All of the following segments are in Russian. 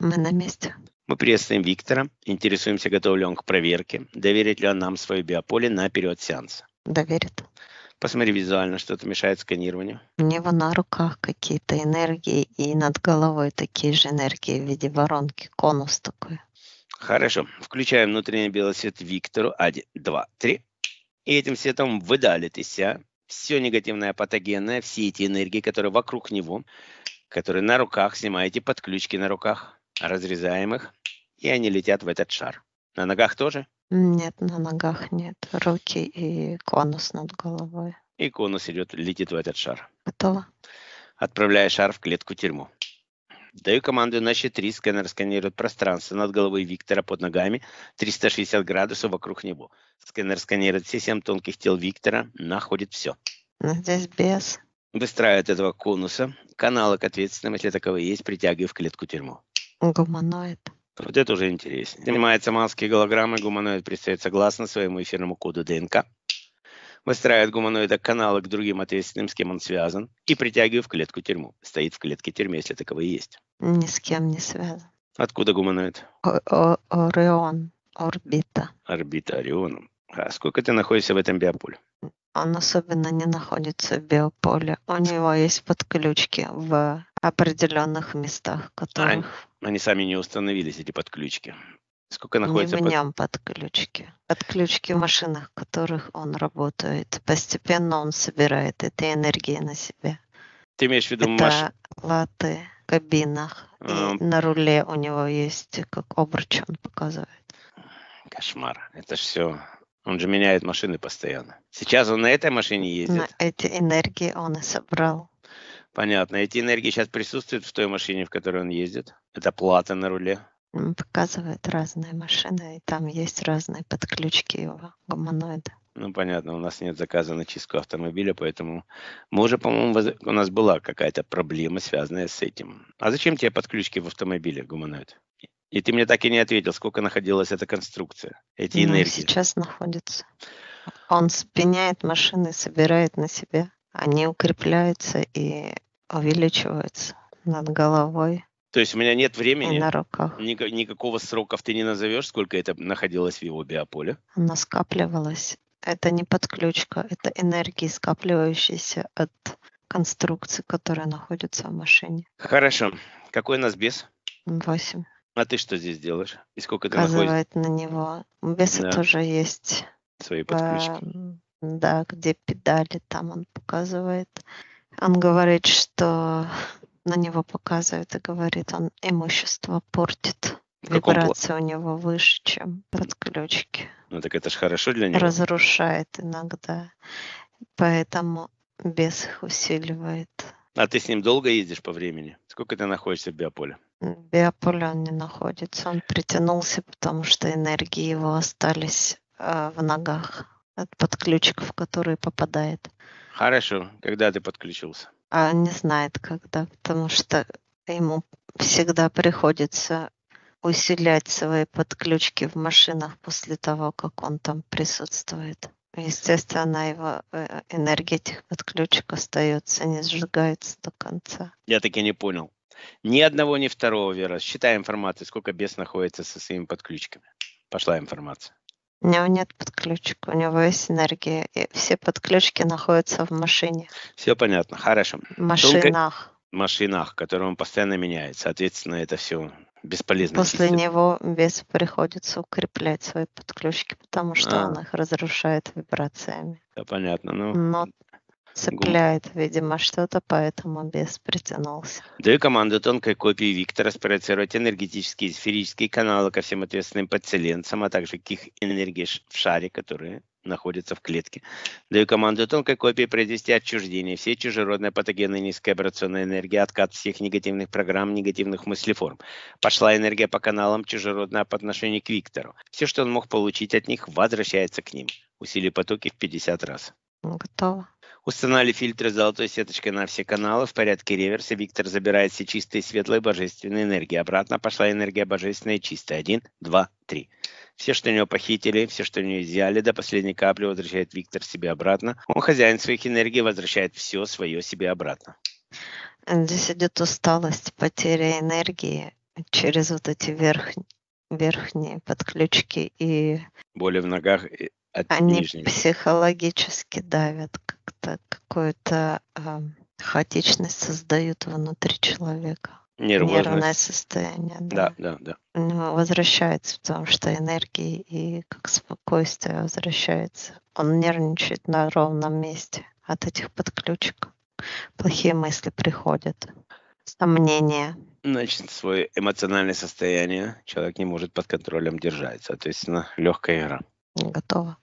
Мы на месте. Мы приветствуем Виктора, интересуемся, готов ли он к проверке, доверит ли он нам свое биополе на период сеанса. Доверит. Посмотри визуально, что-то мешает сканированию. У него на руках какие-то энергии и над головой такие же энергии в виде воронки, конус такой. Хорошо. Включаем внутренний белый свет Виктору. Один, два, три. И этим светом выдалит из себя все негативное, патогенное, все эти энергии, которые вокруг него, которые на руках, снимаете подключки на руках, разрезаем их, и они летят в этот шар. На ногах тоже? Нет, на ногах нет. Руки и конус над головой. И конус идет, летит в этот шар. Готово. Отправляя шар в клетку-тюрьму. Даю команду на счет 3. Сканер сканирует пространство над головой Виктора под ногами 360 градусов вокруг него. Сканер сканирует все семь тонких тел Виктора, находит все. Здесь без. Выстраивает этого конуса, каналы к ответственным, если таковые есть, притягивая в клетку-тюрьму. Гуманоид. Вот это уже интереснее. Занимается маски и голограммы, гуманоид предстает согласно своему эфирному коду ДНК. Выстраивает гуманоида каналы к другим ответственным, с кем он связан, и притягивает в клетку тюрьму. Стоит в клетке тюрьме, если таковые есть. Ни с кем не связан. Откуда гуманоид? О- О- Орион. Орбита. Орбита Орионом. А сколько ты находишься в этом биополе? Он особенно не находится в биополе. У него есть подключки в определенных местах, которых Они сами не установились, эти подключки. Сколько не находится в под- нем подключки. Подключки в машинах, в которых он работает. Постепенно он собирает эти энергии на себе. Ты имеешь в виду маш... Это латы в кабинах. И Ам. на руле у него есть как обруч, он показывает. Кошмар. Это ж все. Он же меняет машины постоянно. Сейчас он на этой машине ездит. На эти энергии он и собрал. Понятно. Эти энергии сейчас присутствуют в той машине, в которой он ездит. Это плата на руле. Он показывает разные машины, и там есть разные подключки его гуманоида. Ну, понятно, у нас нет заказа на чистку автомобиля, поэтому мы уже, по-моему, воз- у нас была какая-то проблема, связанная с этим. А зачем тебе подключки в автомобиле, гуманоид? И ты мне так и не ответил, сколько находилась эта конструкция, эти Ну, энергии. сейчас находится. Он спиняет машины, собирает на себя. Они укрепляются и увеличиваются над головой То есть у меня нет времени, на руках. ника- никакого сроков ты не назовешь, сколько это находилось в его биополе. Она скапливалась. Это не подключка, это энергии, скапливающиеся от конструкции, которая находится в машине. Хорошо. Какой у нас бес? Восемь. А ты что здесь делаешь? И сколько ты Указывает на него. У беса Да. тоже есть своей подключки? Да, где педали, там он показывает. Он говорит, что на него показывает и говорит, он имущество портит. В Вибрация у него выше, чем подключки. Ну так это же хорошо для него. Разрушает иногда. Поэтому бес их усиливает. А ты с ним долго ездишь по времени? Сколько ты находишься в биополе? В биополе он не находится. Он притянулся, потому что энергии его остались э, в ногах от подключков, в которые попадает. Хорошо. Когда ты подключился? А не знает когда, потому что ему всегда приходится усилять свои подключки в машинах после того, как он там присутствует. Естественно, его э, энергия этих подключек остается, не сжигается до конца. Я таки не понял. Ни одного, ни второго, Вера. Считай информацию, сколько бес находится со своими подключками. Пошла информация. У него нет подключек, у него есть энергия, и все подключки находятся в машине, Все понятно. Хорошо. в машинах. В машинах, которые он постоянно меняет. Соответственно, это все бесполезно. После чистить. него без приходится укреплять свои подключки, потому что А. он их разрушает вибрациями. Да, понятно. Ну, Но цепляет, видимо, что-то, поэтому бес притянулся. Даю команду тонкой копии Виктора спроецировать энергетические и сферические каналы ко всем ответственным подселенцам, а также к их энергии в шаре, которые находятся в клетке. Даю команду тонкой копии произвести отчуждение всей чужеродной патогенной низкой вибрационной энергии, откат всех негативных программ, негативных мыслеформ. Пошла энергия по каналам чужеродная по отношению к Виктору. Все, что он мог получить от них, возвращается к ним. Усилий потоки в 50 раз. Готово. Установили фильтры с золотой сеточкой на все каналы в порядке реверса. Виктор забирает все чистые, светлые, божественные энергии. Обратно пошла энергия божественная чистая. Один, два, три. Все, что у него похитили, все, что у него изъяли, до последней капли возвращает Виктор себе обратно. Он хозяин своих энергий, возвращает все свое себе обратно. Здесь идет усталость, потеря энергии, через вот эти верх, верхние подключки, и Боли в ногах от они нижнего. психологически давят, как-то какую-то а, хаотичность создают внутри человека. Нервное Нервозность. состояние, Да, да. да, да. У него возвращается, потому что энергии и как спокойствие возвращается. Он нервничает на ровном месте от этих подключек. Плохие мысли приходят, сомнения. Значит, свое эмоциональное состояние человек не может под контролем держать. Соответственно, легкая игра. Готово.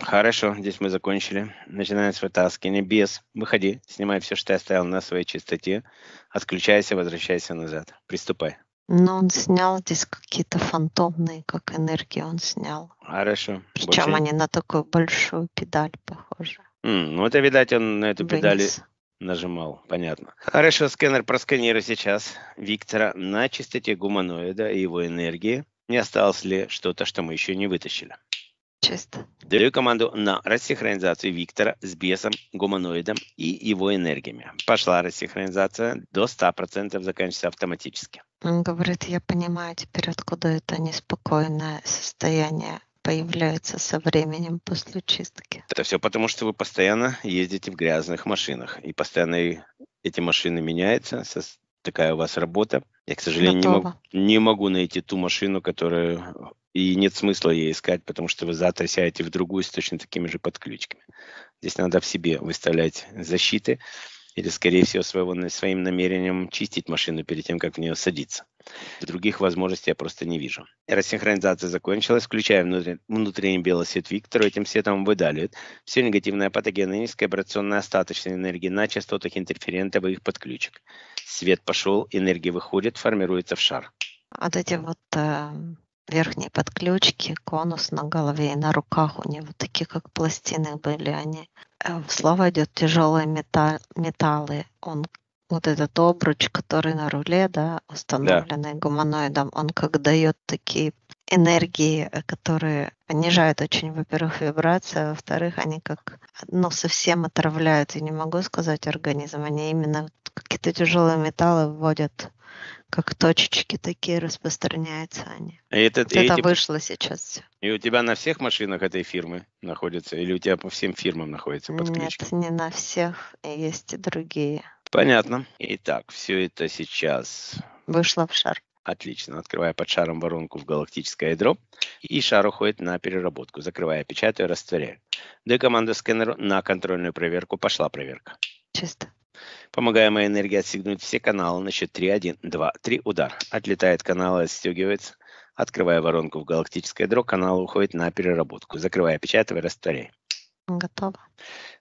Хорошо, здесь мы закончили. Начинаем с вытаскивания. Без. Выходи, снимай все, что я оставил на своей чистоте. Отключайся, возвращайся назад. Приступай. Но он снял здесь какие-то фантомные, как энергии он снял. Хорошо. Причем Больше- они на такую большую педаль похожи. М, ну, это, видать, он на эту педаль Вынес. нажимал. Понятно. Хорошо, сканер просканируй сейчас Виктора на чистоте гуманоида и его энергии. Не осталось ли что-то, что мы еще не вытащили? Чисто. Даю команду на рассинхронизацию Виктора с бесом, гуманоидом и его энергиями. Пошла рассинхронизация, до 100% заканчивается автоматически. Он говорит, я понимаю теперь, откуда это неспокойное состояние появляется со временем после чистки. Это все потому, что вы постоянно ездите в грязных машинах. И постоянно эти машины меняются. Такая у вас работа. Я, к сожалению, не, мог- Готово. не могу найти ту машину, которую... И нет смысла ей искать, потому что вы завтра сядете в другую с точно такими же подключками. Здесь надо в себе выставлять защиты или, скорее всего, своего, своим намерением чистить машину перед тем, как в нее садиться. Других возможностей я просто не вижу. Рассинхронизация закончилась. Включая внутренний белый свет Виктора. Этим светом выдаливает все негативное патогенное низкое вибрационное остаточной энергии на частотах интерферентов и их подключек. Свет пошел, энергия выходит, формируется в шар. Вот эти вот э, верхние подключки, конус на голове и на руках у него такие, как пластины были они. Э, Слово идет тяжелые металл, металлы. Он вот этот обруч, который на руле, да, установленный гуманоидом, он как дает такие энергии, э, которые понижают очень, во-первых, вибрации, а во-вторых, они как, ну, совсем отравляют, я не могу сказать организм, они именно какие-то тяжелые металлы вводят как точечки такие распространяются они. И, этот, Вот и это эти- вышло сейчас и у тебя на всех машинах этой фирмы находится? Или у тебя по всем фирмам находится подключка? Нет, не на всех, есть и другие. Понятно. Итак, все это сейчас Вышло в шар. Отлично. Открывая под шаром воронку в галактическое ядро. И шар уходит на переработку. Закрывая, печатаю, растворяю. Даю команду сканеру на контрольную проверку. Пошла проверка. Чисто. Помогая моей энергии отстегнуть все каналы на счет 3, 1, 2, 3, удар. Отлетает канал и отстегивается. Открывая воронку в галактическое ядро, канал уходит на переработку. Закрывая, печатаю, растворяю. Готово.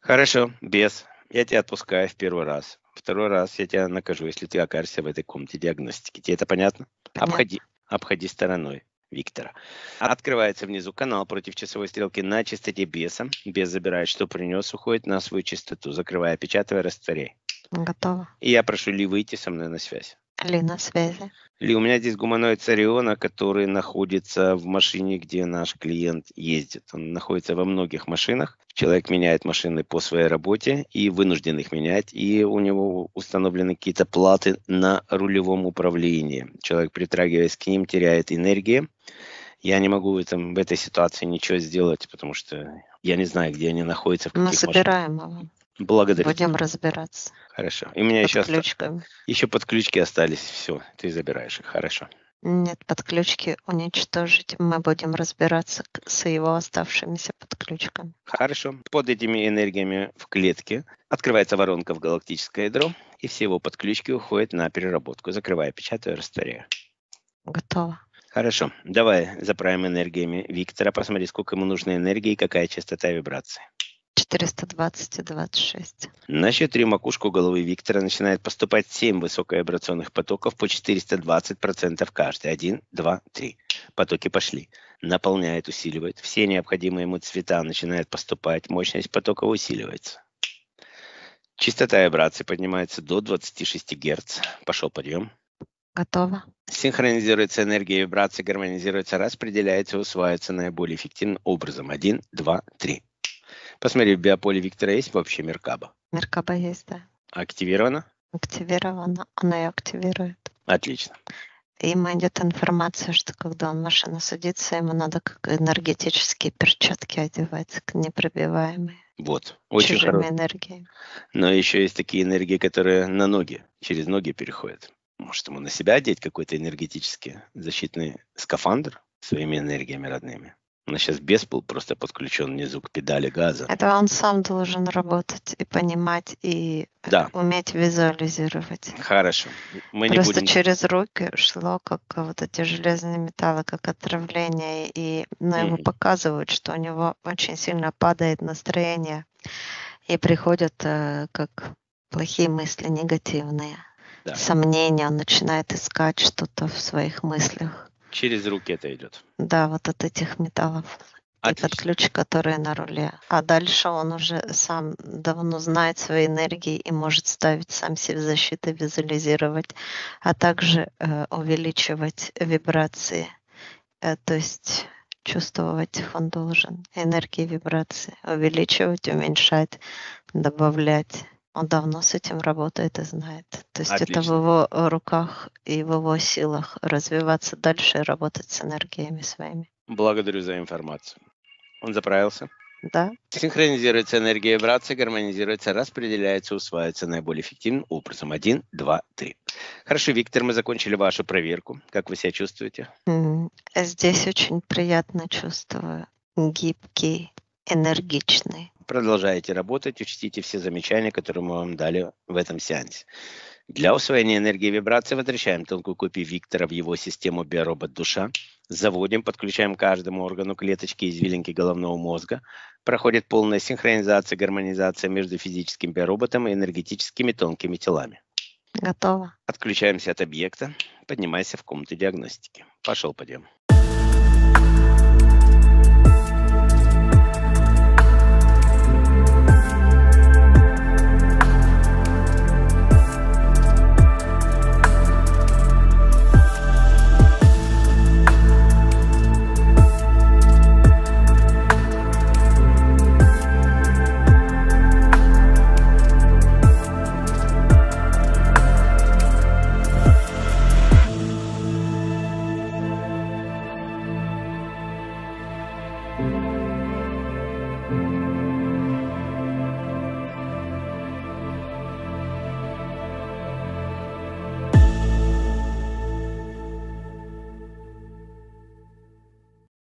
Хорошо, без. Я тебя отпускаю в первый раз. Второй раз я тебя накажу, если ты окажешься в этой комнате диагностики. Тебе это понятно? Понятно. Обходи, обходи стороной Виктора. Открывается внизу канал против часовой стрелки на частоте беса. Бес забирает, что принес, уходит на свою частоту. Закрывая, печатая, растворяй. Готово. И я прошу Ли выйти со мной на связь. Ли на связи. Ли, у меня здесь гуманоид Цариона, который находится в машине, где наш клиент ездит. Он находится во многих машинах. Человек меняет машины по своей работе и вынужден их менять. И у него установлены какие-то платы на рулевом управлении. Человек, притрагиваясь к ним, теряет энергии. Я не могу в, этом, в этой ситуации ничего сделать, потому что я не знаю, где они находятся. В Мы каких машинах. собираем его. Благодарю. Будем разбираться. Хорошо. И у меня еще, оста- еще подключки остались. Все, ты забираешь их. Хорошо. Нет, подключки уничтожить. Мы будем разбираться с его оставшимися подключками. Хорошо. Под этими энергиями в клетке открывается воронка в галактическое ядро, и все его подключки уходят на переработку. Закрывая, печатаю, растворяю. Готово. Хорошо. Давай заправим энергиями Виктора. Посмотри, сколько ему нужно энергии и какая частота вибрации. 420 и 26. На счет три макушку головы Виктора начинает поступать 7 высоковибрационных потоков по 420% каждый. Один, два, три. Потоки пошли. Наполняет, усиливает. Все необходимые ему цвета начинают поступать. Мощность потока усиливается. Частота вибрации поднимается до 26 Гц. Пошел подъем. Готово. Синхронизируется энергия вибрации, гармонизируется, распределяется, усваивается наиболее эффективным образом. Один, два, три. Посмотри, в биополе Виктора есть вообще Меркаба? Меркаба есть, да. Активировано? Активирована. Она ее активирует. Отлично. им идет информация, что когда он в машину садится, ему надо как энергетические перчатки одевать, непробиваемые. Вот, очень чужими хорошо. энергиями. Но еще есть такие энергии, которые на ноги, через ноги переходят. Может, ему на себя одеть какой-то энергетический защитный скафандр своими энергиями родными? Нас сейчас бес был просто подключен внизу к педали газа. Это он сам должен работать и понимать, и Да. уметь визуализировать. Хорошо. Мы не Просто будем... через руки шло, как вот эти железные металлы, как отравление, и ну, ему Мгм. показывают, что у него очень сильно падает настроение, и приходят э, как плохие мысли, негативные, Да. сомнения, он начинает искать что-то в своих мыслях. Через руки это идет. Да, вот от этих металлов. И Отлично. подключи, которые на руле. А дальше он уже сам давно знает свои энергии и может ставить сам себе защиты, визуализировать, а также э, увеличивать вибрации. Э, то есть чувствовать их он должен. Энергии вибрации. Увеличивать, уменьшать, добавлять. Он давно с этим работает и знает. То есть это в Отлично. его руках и в его силах развиваться дальше и работать с энергиями своими. Благодарю за информацию. Он заправился. Да? Синхронизируется энергия вибрации, гармонизируется, распределяется, усваивается наиболее эффективным образом. Один, два, три. Хорошо, Виктор, мы закончили вашу проверку. Как вы себя чувствуете? Здесь очень приятно чувствую. Гибкий, энергичный. Продолжайте работать, учтите все замечания, которые мы вам дали в этом сеансе. Для усвоения энергии вибрации возвращаем тонкую копию Виктора в его систему биоробот душа, заводим, подключаем к каждому органу клеточки и извилинки головного мозга, проходит полная синхронизация, гармонизация между физическим биороботом и энергетическими тонкими телами. Готово? Отключаемся от объекта, поднимайся в комнату диагностики. Пошел, пойдем.